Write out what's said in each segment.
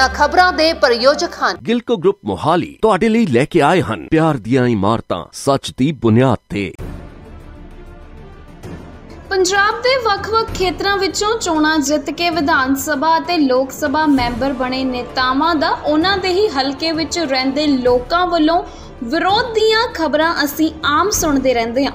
ਜਿਨ੍ਹਾਂ ਖਬਰਾਂ ਦੇ ਪ੍ਰਯੋਜਕ ਹਨ। ਗਿਲਕੋ ਗਰੁੱਪ ਮੋਹਾਲੀ ਤੁਹਾਡੇ ਲਈ ਲੈ ਕੇ ਆਏ ਹਨ। ਪਿਆਰ ਦੀਆਂ ਇਮਾਰਤਾਂ ਸੱਚ ਦੀ ਬੁਨਿਆਦ ਤੇ। ਪੰਜਾਬ ਦੇ ਵੱਖ-ਵੱਖ ਖੇਤਰਾਂ ਵਿੱਚੋਂ ਚੋਣਾਂ ਜਿੱਤ ਕੇ ਵਿਧਾਨ ਸਭਾ ਅਤੇ ਲੋਕ ਸਭਾ ਮੈਂਬਰ ਬਣੇ ਨੇਤਾਵਾਂ ਦਾ ਉਹਨਾਂ ਦੇ ਹੀ ਹਲਕੇ ਵਿੱਚ ਰਹਿੰਦੇ ਲੋਕਾਂ ਵੱਲੋਂ ਵਿਰੋਧ ਦੀਆਂ ਖਬਰਾਂ ਅਸੀਂ ਆਮ ਸੁਣਦੇ ਰਹਿੰਦੇ ਹਾਂ।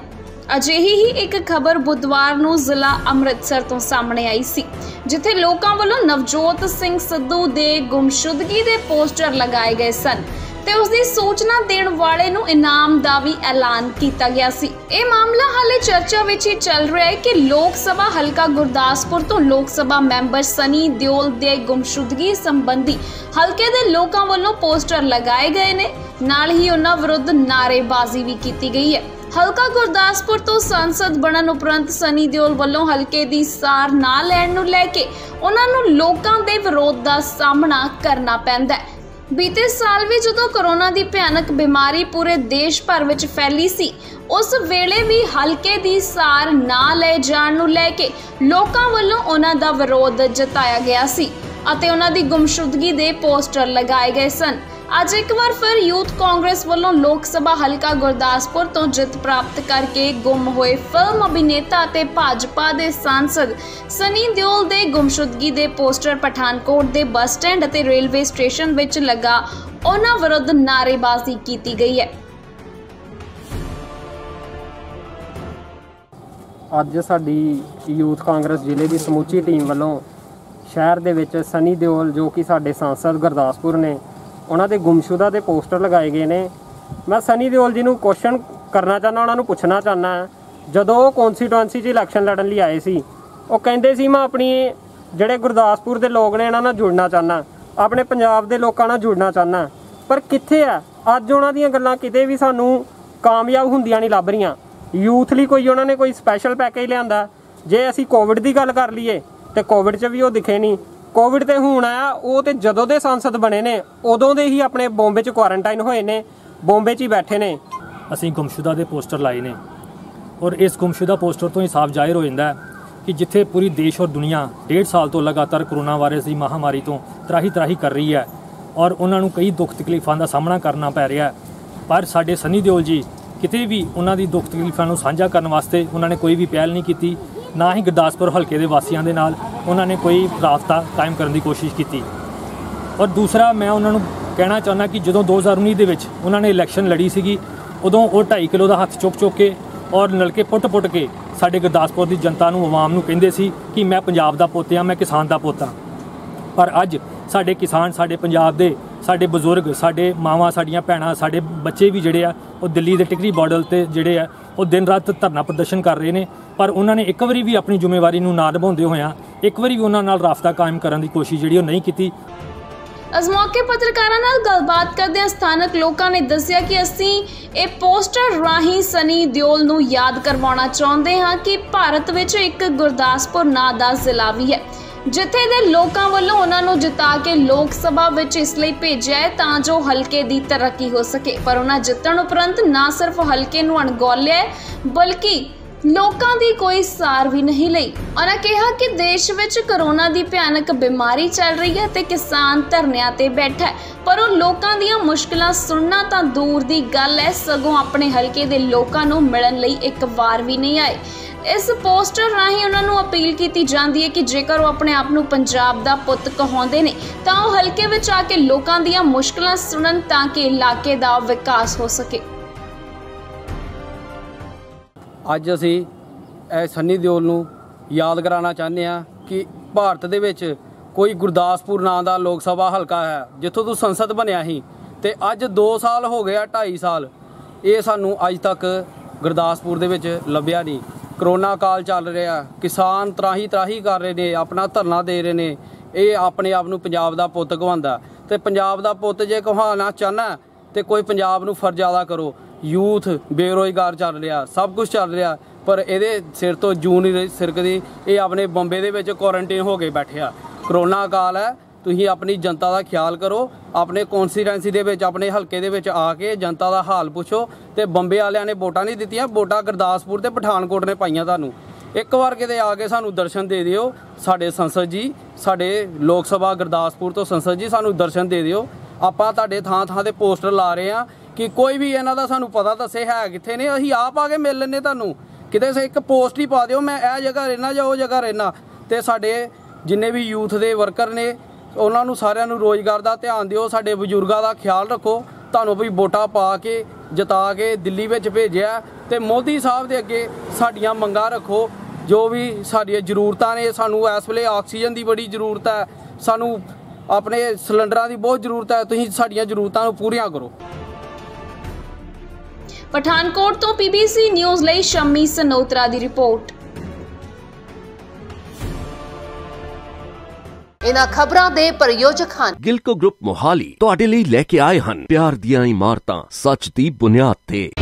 ਅਜਿਹੀ ਹੀ ਇੱਕ ਖਬਰ ਬੁੱਧਵਾਰ ਨੂੰ ਜ਼ਿਲ੍ਹਾ ਅੰਮ੍ਰਿਤਸਰ ਤੋਂ ਸਾਹਮਣੇ ਆਈ ਸੀ, ਜਿੱਥੇ ਲੋਕਾਂ ਵੱਲੋਂ ਨਵਜੋਤ ਸਿੰਘ ਸਿੱਧੂ ਦੇ ਗੁੰਮਸ਼ੁਦਗੀ ਦੇ ਪੋਸਟਰ ਲਗਾਏ ਗਏ ਸਨ ਤੇ ਉਸ ਦੀ ਸੂਚਨਾ ਦੇਣ ਵਾਲੇ ਨੂੰ ਇਨਾਮ ਦਾ ਵੀ ਐਲਾਨ ਕੀਤਾ ਗਿਆ ਸੀ। ਇਹ ਮਾਮਲਾ ਹਾਲੇ ਚਰਚਾ ਵਿੱਚ ਹੀ ਚੱਲ ਰਿਹਾ ਹੈ ਕਿ ਲੋਕ ਸਭਾ ਹਲਕਾ ਗੁਰਦਾਸਪੁਰ ਤੋਂ ਲੋਕ ਸਭਾ ਮੈਂਬਰ ਸਨੀ ਦਿਓਲ ਦੇ ਗੁੰਮਸ਼ੁਦਗੀ ਸੰਬੰਧੀ ਹਲਕੇ ਦੇ ਲੋਕਾਂ ਵੱਲੋਂ ਪੋਸਟਰ ਲਗਾਏ ਗਏ ਨੇ। ਨਾਲ ਹੀ ਉਹਨਾਂ ਵਿਰੁੱਧ ਨਾਅਰੇਬਾਜ਼ੀ ਵੀ ਕੀਤੀ ਗਈ ਹੈ। ਹਲਕਾ ਗੁਰਦਾਸਪੁਰ ਤੋਂ ਸੰਸਦ ਬਣਨ ਉਪਰੰਤ ਸਨੀ ਦਿਓਲ ਵੱਲੋਂ ਹਲਕੇ ਦੀ ਸਾਰ ਨਾ ਲੈਣ ਨੂੰ ਲੈ ਕੇ ਉਹਨਾਂ ਨੂੰ ਲੋਕਾਂ ਦੇ ਵਿਰੋਧ ਦਾ ਸਾਹਮਣਾ ਕਰਨਾ ਪੈਂਦਾ ਹੈ। ਬੀਤੇ ਸਾਲ ਵੀ ਜਦੋਂ ਕਰੋਨਾ ਦੀ ਭਿਆਨਕ ਬਿਮਾਰੀ ਪੂਰੇ ਦੇਸ਼ ਭਰ ਵਿੱਚ ਫੈਲੀ ਸੀ, ਉਸ ਵੇਲੇ ਵੀ ਹਲਕੇ ਦੀ ਸਾਰ ਨਾ ਲੈ ਜਾਣ ਨੂੰ ਲੈ ਕੇ ਲੋਕਾਂ ਵੱਲੋਂ ਉਹਨਾਂ ਦਾ ਵਿਰੋਧ ਜਤਾਇਆ ਗਿਆ ਸੀ ਅਤੇ ਉਹਨਾਂ ਦੀ ਗੁੰਮਸ਼ੁਦਗੀ ਦੇ ਪੋਸਟਰ ਲਗਾਏ ਗਏ ਸਨ। ਅੱਜ ਇੱਕ ਵਾਰ ਫਿਰ ਯੂਥ ਕਾਂਗਰਸ ਵੱਲੋਂ ਲੋਕ ਸਭਾ ਹਲਕਾ ਗੁਰਦਾਸਪੁਰ ਤੋਂ ਜਿੱਤ ਪ੍ਰਾਪਤ ਕਰਕੇ ਗੁੰਮ ਹੋਏ ਫਿਲਮ ਅਭਿਨੇਤਾ ਅਤੇ ਭਾਜਪਾ ਦੇ ਸਾਂਸਦ ਸਨੀ ਦਿਓਲ ਦੇ ਗੁੰਮਸ਼ੁਦਗੀ ਦੇ ਪੋਸਟਰ ਪਠਾਨਕੋਟ ਦੇ ਬੱਸ ਸਟੈਂਡ ਅਤੇ ਰੇਲਵੇ ਸਟੇਸ਼ਨ ਵਿੱਚ ਲੱਗਾ ਉਹਨਾਂ ਵਿਰੁੱਧ ਨਾਅਰੇਬਾਜ਼ੀ ਕੀਤੀ ਗਈ ਹੈ। ਅੱਜ ਸਾਡੀ ਯੂਥ ਕਾਂਗਰਸ ਜ਼ਿਲ੍ਹੇ ਦੀ ਸਮੁੱਚੀ ਟੀਮ ਵੱਲੋਂ ਸ਼ਹਿਰ ਦੇ ਵਿੱਚ ਸਨੀ ਦਿਓਲ ਜੋ ਕਿ ਸਾਡੇ ਸੰਸਦ ਗੁਰਦਾਸਪੁਰ ਨੇ ਉਹਨਾਂ ਦੇ ਗੁੰਮਸ਼ੁਦਾ ਦੇ ਪੋਸਟਰ ਲਗਾਏ ਗਏ ਨੇ। ਮੈਂ ਸਨੀ ਦਿਓਲ ਜੀ ਨੂੰ ਕੁਐਸਚਨ ਕਰਨਾ ਚਾਹੁੰਦਾ, ਉਹਨਾਂ ਨੂੰ ਪੁੱਛਣਾ ਚਾਹੁੰਦਾ ਜਦੋਂ ਉਹ ਕੌਨਸਟੀਟੁਐਂਸੀ 'ਚ ਇਲੈਕਸ਼ਨ ਲੜਨ ਲਈ ਆਏ ਸੀ, ਉਹ ਕਹਿੰਦੇ ਸੀ, ਮੈਂ ਆਪਣੀ ਜਿਹੜੇ ਗੁਰਦਾਸਪੁਰ ਦੇ ਲੋਕ ਨੇ, ਇਹਨਾਂ ਨਾਲ ਜੁੜਨਾ ਚਾਹੁੰਦਾ। ਆਪਣੇ ਪੰਜਾਬ ਦੇ ਲੋਕਾਂ ਨਾਲ ਜੁੜਨਾ ਚਾਹੁੰਦਾ। ਪਰ ਕਿੱਥੇ ਆ? ਅੱਜ ਉਹਨਾਂ ਦੀਆਂ ਗੱਲਾਂ ਕਿਤੇ ਵੀ ਸਾਨੂੰ ਕਾਮਯਾਬ ਹੁੰਦੀਆਂ ਨਹੀਂ ਲੱਭ ਰਹੀਆਂ। ਯੂਥ ਲਈ ਕੋਈ ਉਹਨਾਂ ਨੇ ਕੋਈ ਸਪੈਸ਼ਲ ਪੈਕੇਜ ਲਿਆਂਦਾ। ਜੇ ਅਸੀਂ ਕੋਵਿਡ ਦੀ ਗੱਲ ਕਰ ਲਈਏ, ਤੇ ਕੋਵਿਡ 'ਚ ਵੀ ਉਹ ਦਿਖੇ ਨਹੀਂ। ਕੋਵਿਡ ਤੇ ਹੁਣ ਆਇਆ, ਉਹ ਤੇ ਜਦੋਂ ਦੇ ਸੰਸਦ ਬਣੇ ਨੇ, ਉਦੋਂ ਦੇ ਹੀ ਆਪਣੇ ਬੰਬੇ 'ਚ ਕੁਆਰੰਟਾਈਨ ਹੋਏ ਨੇ, ਬੰਬੇ 'ਚ ਹੀ ਬੈਠੇ ਨੇ। ਅਸੀਂ ਗੁੰਮਸ਼ੁਦਾ ਦੇ ਪੋਸਟਰ ਲਾਏ ਨੇ। ਔਰ ਇਸ ਗੁੰਮਸ਼ੁਦਾ ਪੋਸਟਰ ਤੋਂ ਹੀ ਸਾਫ਼ ਜ਼ਾਹਿਰ ਹੋ ਜਾਂਦਾ ਹੈ ਕਿ ਜਿੱਥੇ ਪੂਰੀ ਦੇਸ਼ ਔਰ ਦੁਨੀਆ ਡੇਢ ਸਾਲ ਤੋਂ ਲਗਾਤਾਰ ਕਰੋਨਾ ਵਾਇਰਸ ਦੀ ਮਹਾਮਾਰੀ ਤੋਂ ਤਰਾਹੀ ਤਰਾਹੀ ਕਰ ਰਹੀ ਹੈ ਔਰ ਉਹਨਾਂ ਨੂੰ ਕਈ ਦੁੱਖ ਤਕਲੀਫਾਂ ਦਾ ਸਾਹਮਣਾ ਕਰਨਾ ਪੈ ਰਿਹਾ ਪਰ ਸਾਡੇ ਸਨੀ ਦਿਓਲ ਜੀ ਕਿਤੇ ਵੀ ਉਹਨਾਂ ਦੀ ਦੁੱਖ ਤਕਲੀਫਾਂ ਨੂੰ ਸਾਂਝਾ ਕਰਨ ਵਾਸਤੇ ਉਹਨਾਂ ਨੇ ਕੋਈ ਵੀ ਪਹਿਲ ਨਹੀਂ ਕੀਤੀ, ਨਾ ਹੀ ਗੁਰਦਾਸਪੁਰ ਹਲਕੇ ਦੇ ਵਾਸੀਆਂ ਦੇ ਨਾਲ ਉਹਨਾਂ ਨੇ ਕੋਈ ਰਾਬਤਾ ਕਾਇਮ ਕਰਨ ਦੀ ਕੋਸ਼ਿਸ਼ ਕੀਤੀ। ਔਰ ਦੂਸਰਾ, ਮੈਂ ਉਹਨਾਂ ਨੂੰ ਕਹਿਣਾ ਚਾਹੁੰਦਾ ਕਿ ਜਦੋਂ 2019 ਦੇ ਵਿੱਚ ਉਹਨਾਂ ਨੇ ਇਲੈਕਸ਼ਨ ਲੜੀ ਸੀਗੀ, ਉਦੋਂ ਉਹ 2.5 ਕਿਲੋ ਦਾ ਹੱਥ ਚੁੱਕ ਚੁੱਕ ਕੇ ਔਰ ਨਲਕੇ ਪੁੱਟ-ਪੁੱਟ ਕੇ ਸਾਡੇ ਗੁਰਦਾਸਪੁਰ ਦੀ ਜਨਤਾ ਨੂੰ, ਆਵਾਮ ਨੂੰ ਕਹਿੰਦੇ ਸੀ ਕਿ ਮੈਂ ਪੰਜਾਬ ਦਾ ਪੁੱਤ ਹਾਂ, ਮੈਂ ਕਿਸਾਨ ਦਾ ਪੁੱਤ ਹਾਂ। ਪਰ ਅੱਜ ਸਾਡੇ ਕਿਸਾਨ, ਸਾਡੇ ਪੰਜਾਬ ਦੇ ਸਾਡੇ ਬਜ਼ੁਰਗ, ਸਾਡੇ ਮਾਵਾਂ, ਸਾਡੀਆਂ ਭੈਣਾਂ, ਸਾਡੇ ਬੱਚੇ ਵੀ ਜਿਹੜੇ ਆ, ਉਹ ਦਿੱਲੀ ਦੇ ਟਿਕਰੀ ਬਾਰਡਰ ਤੇ ਜਿਹੜੇ ਆ ਉਹ ਦਿਨ ਰਾਤ ਧਰਨਾ ਪ੍ਰਦਰਸ਼ਨ ਕਰ ਰਹੇ ਨੇ, ਪਰ ਉਹਨਾਂ ਨੇ ਇੱਕ ਵਾਰੀ ਵੀ ਆਪਣੀ ਜ਼ਿੰਮੇਵਾਰੀ ਨੂੰ ਨਾ ਨਿਭਾਉਂਦੇ ਹੋਇਆਂ, ਇੱਕ ਵਾਰੀ ਵੀ ਉਹਨਾਂ ਨਾਲ ਰਾਫਤਾ ਕਾਇਮ ਕਰਨ ਦੀ ਕੋਸ਼ਿਸ਼ ਜਿਹੜੀ ਉਹ ਨਹੀਂ ਕੀਤੀ। ਇਸ ਮੌਕੇ ਪੱਤਰਕਾਰਾਂ ਨਾਲ ਗੱਲਬਾਤ ਕਰਦਿਆਂ ਸਥਾਨਕ ਲੋਕਾਂ ਨੇ ਦੱਸਿਆ ਕਿ ਅਸੀਂ ਇਹ ਪੋਸਟਰ ਰਾਹੀਂ ਸਨੀ ਦਿਓਲ ਨੂੰ ਯਾਦ ਕਰਵਾਉਣਾ ਚਾਹੁੰਦੇ ਹਾਂ ਕਿ ਭਾਰਤ ਵਿੱਚ ਇੱਕ ਗੁਰਦਾਸਪੁਰ ਨਾਂ ਦਾ ਜ਼ਿਲ੍ਹਾ ਵੀ ਹੈ। ਜਿੱਥੇ ਦੇ ਲੋਕਾਂ ਵੱਲੋਂ ਉਹਨਾਂ ਨੂੰ ਜਿਤਾ ਕੇ ਲੋਕ ਸਭਾ ਵਿੱਚ ਇਸ ਲਈ ਭੇਜਿਆ ਹੈ ਤਾਂ ਜੋ ਹਲਕੇ ਦੀ ਤਰੱਕੀ ਹੋ ਸਕੇ। ਪਰ ਉਹਨਾਂ ਜਿੱਤਣ ਉਪਰੰਤ ਨਾ ਸਿਰਫ ਹਲਕੇ ਨੂੰ ਅਣਗੌਲਿਆ ਬਲਕਿ ਲੋਕਾਂ ਦੀ ਕੋਈ ਸਾਰ ਵੀ ਨਹੀਂ ਲਈ। ਉਹਨਾਂ ਕਿਹਾ ਕਿ ਦੇਸ਼ ਵਿੱਚ ਕਰੋਨਾ ਦੀ ਭਿਆਨਕ ਬਿਮਾਰੀ ਚੱਲ ਰਹੀ ਹੈ ਤੇ ਕਿਸਾਨ ਧਰਨਿਆਂ ਤੇ ਬੈਠਾ ਹੈ। ਪਰ ਉਹ ਲੋਕਾਂ ਦੀਆਂ ਮੁਸ਼ਕਲਾਂ ਸੁਣਨਾ ਤਾਂ ਦੂਰ ਦੀ ਗੱਲ ਹੈ, ਸਗੋਂ ਆਪਣੇ ਹਲਕੇ ਦੇ ਲੋਕਾਂ ਨੂੰ ਮਿਲਣ ਲਈ ਇੱਕ ਵਾਰ ਵੀ ਨਹੀਂ ਆਏ। ਇਸ ਪੋਸਟਰ ਰਾਹੀਂ ਉਹਨਾਂ ਨੂੰ ਅਪੀਲ ਕੀਤੀ ਜਾਂਦੀ ਹੈ ਕਿ ਜੇਕਰ ਉਹ ਆਪਣੇ ਆਪ ਨੂੰ ਪੰਜਾਬ ਦਾ ਪੁੱਤ ਕਹਾਉਂਦੇ ਨੇ, ਤਾਂ ਉਹ ਹਲਕੇ ਵਿੱਚ ਆ ਕੇ ਲੋਕਾਂ ਦੀਆਂ ਮੁਸ਼ਕਲਾਂ ਸੁਣਨ ਤਾਂ ਕਿ ਇਲਾਕੇ ਦਾ ਵਿਕਾਸ ਹੋ ਸਕੇ। ਅੱਜ ਅਸੀਂ ਇਹ ਸੰਨੀ ਦਿਓਲ ਨੂੰ ਯਾਦ ਕਰਾਉਣਾ ਚਾਹੁੰਦੇ ਹਾਂ ਕਿ ਭਾਰਤ ਦੇ ਵਿੱਚ ਕੋਈ ਗੁਰਦਾਸਪੁਰ ਨਾਂ ਦਾ ਲੋਕ ਸਭਾ ਹਲਕਾ ਹੈ, ਜਿੱਥੋਂ ਤੋਂ ਸੰਸਦ ਬਣਿਆ ਸੀ ਤੇ ਅੱਜ 2 ਸਾਲ ਹੋ ਗਿਆ ਆ 2.5 ਸਾਲ। ਇਹ ਸਾਨੂੰ ਅੱਜ ਤੱਕ ਗੁਰਦਾਸਪੁਰ ਦੇ ਵਿੱਚ ਲੱਭਿਆ ਨਹੀਂ। ਕਰੋਨਾ ਕਾਲ ਚੱਲ ਰਿਹਾ, ਕਿਸਾਨ ਤਰਾਹੀ ਤਰਾਹੀ ਕਰ ਰਹੇ ਨੇ, ਆਪਣਾ ਧਰਨਾ ਦੇ ਰਹੇ ਨੇ, ਇਹ ਆਪਣੇ ਆਪ ਨੂੰ ਪੰਜਾਬ ਦਾ ਪੁੱਤ ਕਹਾਉਂਦਾ ਤੇ ਪੰਜਾਬ ਦਾ ਪੁੱਤ ਜੇ ਕਹਾਉਣਾ ਚਾਹਨਾ ਤੇ ਕੋਈ ਪੰਜਾਬ ਨੂੰ ਫਰਜ਼ਾਦਾ ਕਰੋ। ਯੂਥ ਬੇਰੋਜ਼ਗਾਰ ਚੱਲ ਰਿਹਾ, ਸਭ ਕੁਝ ਚੱਲ ਰਿਹਾ, ਪਰ ਇਹਦੇ ਸਿਰ ਤੋਂ ਜੂਨ ਨਹੀਂ ਸਿਰਕਦੀ, ਇਹ ਆਪਣੇ ਬੰਬੇ ਦੇ ਵਿੱਚ ਕੁਆਰੰਟਾਈਨ ਹੋ ਕੇ ਬੈਠਿਆ। ਕਰੋਨਾ ਕਾਲ ਹੈ ਤੁਸੀਂ ਆਪਣੀ ਜਨਤਾ ਦਾ ਖਿਆਲ ਕਰੋ, ਆਪਣੇ ਕੌਨਸਟੀਟੈਂਸੀ ਦੇ ਵਿੱਚ, ਆਪਣੇ ਹਲਕੇ ਦੇ ਵਿੱਚ ਆ ਕੇ ਜਨਤਾ ਦਾ ਹਾਲ ਪੁੱਛੋ ਤੇ ਬੰਬੇ ਵਾਲਿਆਂ ਨੇ ਵੋਟਾਂ ਨਹੀਂ ਦਿੱਤੀਆਂ, ਵੋਟਾਂ ਗੁਰਦਾਸਪੁਰ ਤੇ ਪਠਾਨਕੋਟ ਨੇ ਪਾਈਆਂ ਤੁਹਾਨੂੰ। ਇੱਕ ਵਾਰ ਕਿਤੇ ਆ ਕੇ ਸਾਨੂੰ ਦਰਸ਼ਨ ਦੇ ਦਿਓ, ਸਾਡੇ ਸੰਸਦ ਜੀ, ਸਾਡੇ ਲੋਕ ਸਭਾ ਗੁਰਦਾਸਪੁਰ ਤੋਂ ਸੰਸਦ ਜੀ, ਸਾਨੂੰ ਦਰਸ਼ਨ ਦੇ ਦਿਓ। ਆਪਾਂ ਤੁਹਾਡੇ ਥਾਂ ਥਾਂ ਤੇ ਪੋਸਟਰ ਲਾ ਰਹੇ ਆ ਕਿ ਕੋਈ ਵੀ ਇਹਨਾਂ ਦਾ ਸਾਨੂੰ ਪਤਾ ਦੱਸੇ ਹੈ ਕਿੱਥੇ ਨੇ, ਅਸੀਂ ਆਪ ਆ ਕੇ ਮਿਲ ਲੈਨੇ ਤੁਹਾਨੂੰ। ਕਿਤੇ ਸੇ ਇੱਕ ਪੋਸਟ ਹੀ ਪਾ ਦਿਓ, ਮੈਂ ਇਹ ਜਗ੍ਹਾ ਰਹਿਣਾ ਜਾਂ ਉਹ ਜਗ੍ਹਾ ਰਹਿਣਾ। ਤੇ ਸਾਡੇ ਜਿੰਨੇ ਵੀ ਯੂਥ ਦੇ ਵਰਕਰ ਨੇ ਉਹਨਾਂ ਨੂੰ ਸਾਰਿਆਂ ਨੂੰ ਰੋਜ਼ਗਾਰ ਦਾ ਧਿਆਨ ਦਿਓ, ਸਾਡੇ ਬਜ਼ੁਰਗਾਂ ਦਾ ਖਿਆਲ ਰੱਖੋ। ਤੁਹਾਨੂੰ ਵੀ ਵੋਟਾਂ ਪਾ ਕੇ, ਜਿਤਾ ਕੇ ਦਿੱਲੀ ਵਿੱਚ ਭੇਜਿਆ ਤੇ ਮੋਦੀ ਸਾਹਿਬ ਦੇ ਅੱਗੇ ਸਾਡੀਆਂ ਮੰਗਾਂ ਰੱਖੋ। ਜੋ ਵੀ ਸਾਡੀਆਂ ਜ਼ਰੂਰਤਾਂ ਨੇ, ਸਾਨੂੰ ਇਸ ਵੇਲੇ ਆਕਸੀਜਨ ਦੀ ਬੜੀ ਜ਼ਰੂਰਤ ਹੈ। ਸਾਨੂੰ ਆਪਣੇ ਸਿਲੰਡਰਾਂ ਦੀ ਬਹੁਤ ਜ਼ਰੂਰਤ ਹੈ। ਤੁਸੀਂ ਸਾਡੀਆਂ ਜ਼ਰੂਰਤਾਂ ਨੂੰ ਪੂਰੀਆਂ ਕਰੋ। ਪਠਾਨਕੋਟ ਤੋਂ ਪੀਬੀਸੀ ਨਿਊਜ਼ ਲਈ ਸ਼ਮੀ ਸਨੋਤਰਾ ਦੀ ਰਿਪੋਰਟ। ਇਹਨਾਂ ਖਬਰਾਂ ਦੇ ਪ੍ਰਯੋਜਕ ਹਨ। ਗਿਲਕੋ ਗਰੁੱਪ ਮੋਹਾਲੀ ਤੁਹਾਡੇ ਲਈ ਲੈ ਕੇ ਆਏ ਹਨ। ਪਿਆਰ ਦੀਆਂ ਇਮਾਰਤਾਂ, ਸੱਚ ਦੀ ਬੁਨਿਆਦ ਤੇ।